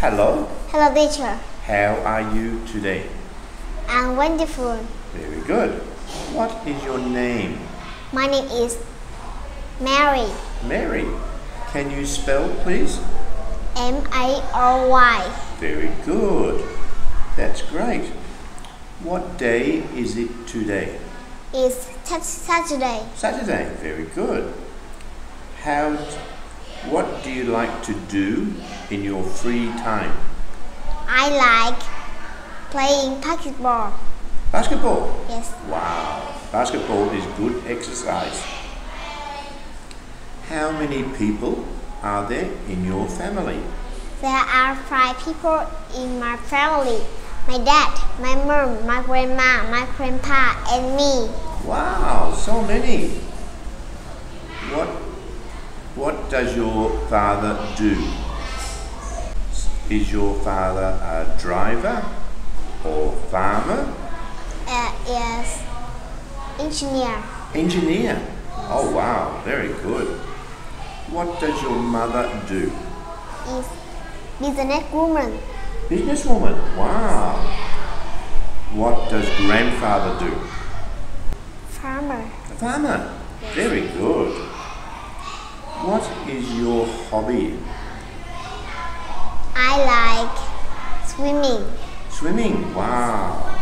Hello, Hello, teacher. how are you today? I'm wonderful. Very good. What is your name? My name is Mary. Mary. Can you spell, please? M A R Y. Very good. That's great. What day is it today? It's Sat- Saturday. Saturday. Very good. How what do you like to do in your free time? I like playing basketball. Basketball. Yes. Wow. Basketball is good exercise. How many people are there in your family? There are five people in my family. My dad, my mom, my grandma, my grandpa, and me. Wow, so many. What does your father do? Is your father a driver or farmer? Uh, is engineer. Engineer. Oh wow, very good. What does your mother do? Is business woman. Businesswoman. Wow. What does grandfather do? Farmer. A farmer. Very good. What is your hobby? I like swimming. Swimming. Wow.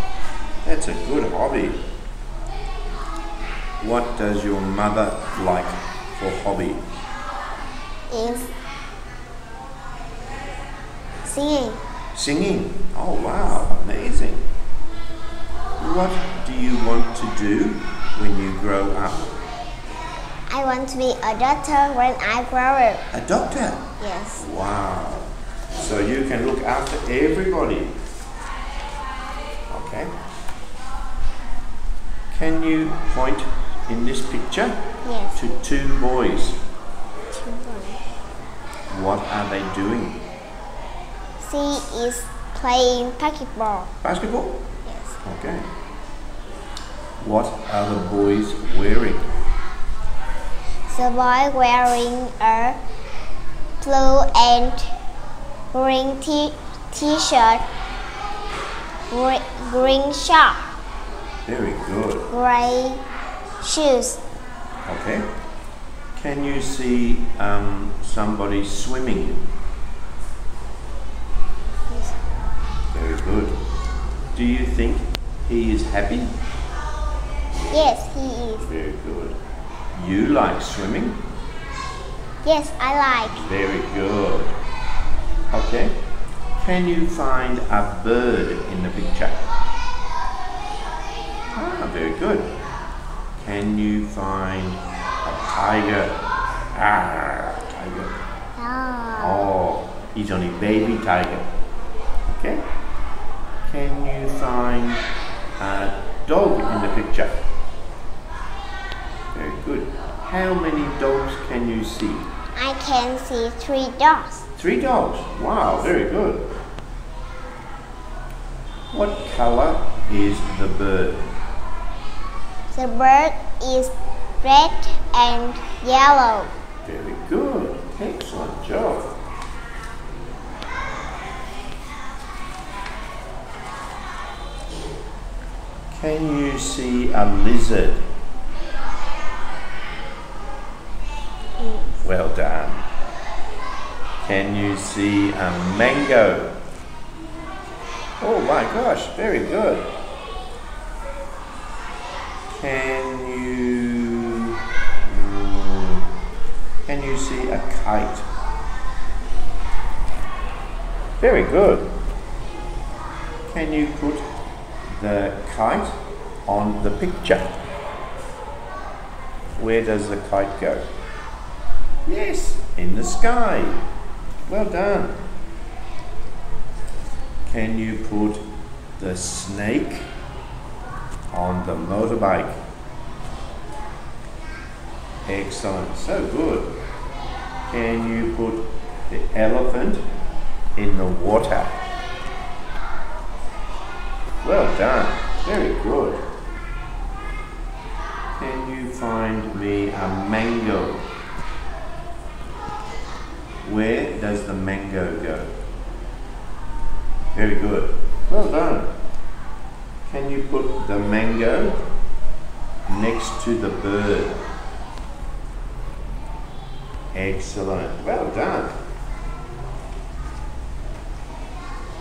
That's a good hobby. What does your mother like for hobby? Is singing. Singing. Oh wow, amazing. What do you want to do when you grow up? I want to be a doctor when I grow up. A doctor. Yes. Wow. So you can look after everybody. Okay. Can you point in this picture Yes. to two boys? Children. What are they doing? She is playing basketball. Basketball? Yes. Okay. What are the boys wearing? The boy wearing a blue and green t- t-shirt, gre- green short, Very good. gray shoes. Okay. Can you see um, somebody swimming? Yes. Very good. Do you think he is happy? Yes, he is. Very good. You like swimming? Yes, I like. Very good. Okay. Can you find a bird in the picture? Ah, very good. Can you find a tiger? Ah, tiger. Oh. Oh, he's only baby tiger. Okay. Can you find a dog in the picture? How many dogs can you see? I can see three dogs. Three dogs. Wow, very good. What color is the bird? The bird is red and yellow. Very good. Excellent job. Can you see a lizard? Well done. Can you see a mango? Oh my gosh, very good. Can you can you see a kite? Very good. Can you put the kite on the picture? Where does the kite go? Yes, in the sky. Well done. Can you put the snake on the motorbike? Excellent, so good. Can you put the elephant in the water? Well done, very good. Can you find me a mango? Where does the mango go? Very good. Well done. Can you put the mango next to the bird? Excellent. Well done.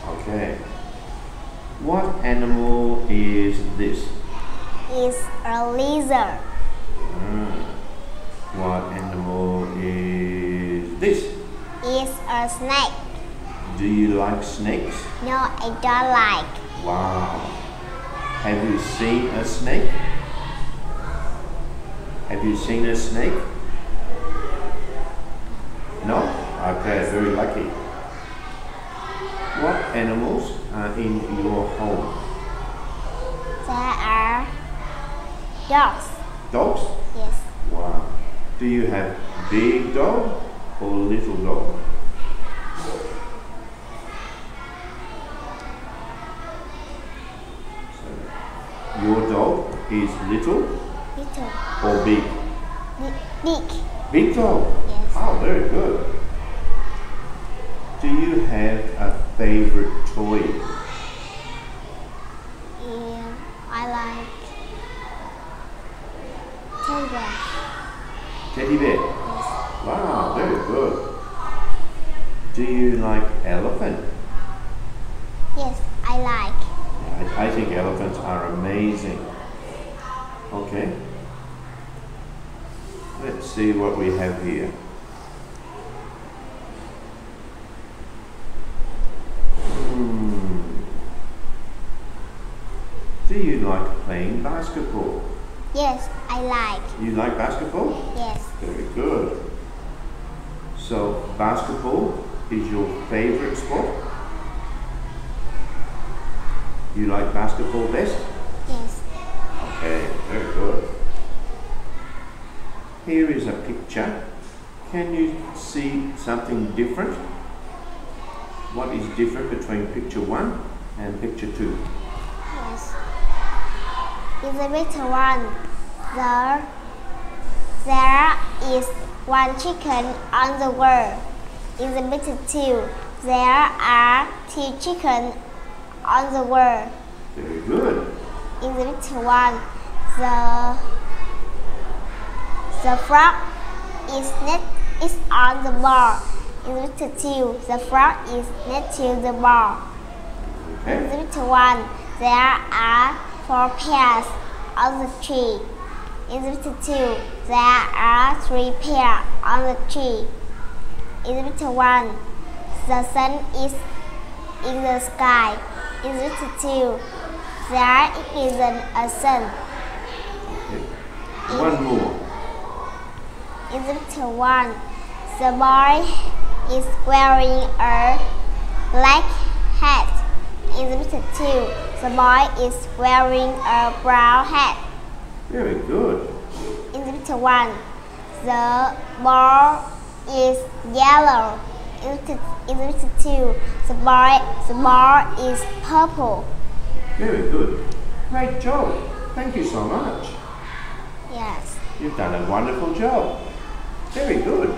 Okay. What animal is this? It's a lizard. Hmm. What animal is this? Is a snake. Do you like snakes? No, I don't like. Wow. Have you seen a snake? Have you seen a snake? No? Okay, very lucky. What animals are in your home? There are dogs. Dogs? Yes. Wow. Do you have big dog or little dog? So, your dog is little Little. or big? Bi- Big. Big dog. Yes. Oh, very good. Do you have a favorite toy? Yeah, I like teddy bear. Teddy bear. Yes. Wow, very good. Do you like elephant? Yes, I like. I, think elephants are amazing. Okay. Let's see what we have here. Hmm. Do you like playing basketball? Yes, I like. You like basketball? Yes. Very good. So, basketball is your favorite sport? You like basketball best? Yes. Okay, very good. Here is a picture. Can you see something different? What is different between picture one and picture two? Yes. In the middle one, there, there is one chicken on the wall. In the middle two, there are two chickens on the wall. Very good. In the middle one, the the frog is net is on the ball. In the middle two, the frog is next to the ball. In Okay. the middle one, there are four pears on the tree. In the two, there are three pears on the tree. In the one, the sun is in the sky. In the middle two, there isn't a sun. okay. One more. In the middle one, the boy is wearing a black hat. In the middle two, the boy is wearing a brown hat. Very good. In the middle one, the ball is yellow. In the, in the middle the boy the ball is purple. Very good. Great job. Thank you so much. Yes. You've done a wonderful job. Very good.